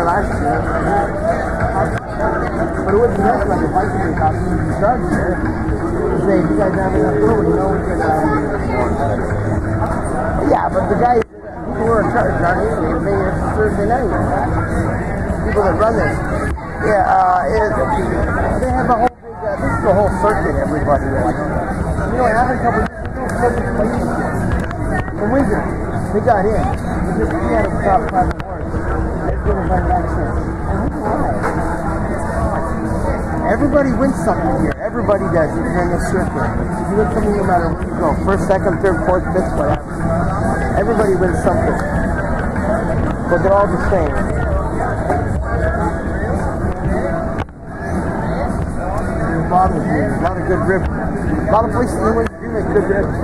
here last year. But it would be nice like if I could and. Say, you guys have enough you know, we could, uh... Yeah, but the guys who were in charge aren't here. They, they, Thursday night. People that run this. Yeah, uh, it, they have a whole big, uh, this is the whole circuit, everybody. Like, you know, it happened a couple of years ago. The Wizards, they got in. They just. Everybody wins something here. Everybody does if you're in this circuit. You win something no matter where you go. First, second, third, fourth, fifth, whatever. Everybody wins something. But they're all the same. Bothers me. A good ribs. A lot of places in the do make good ribs.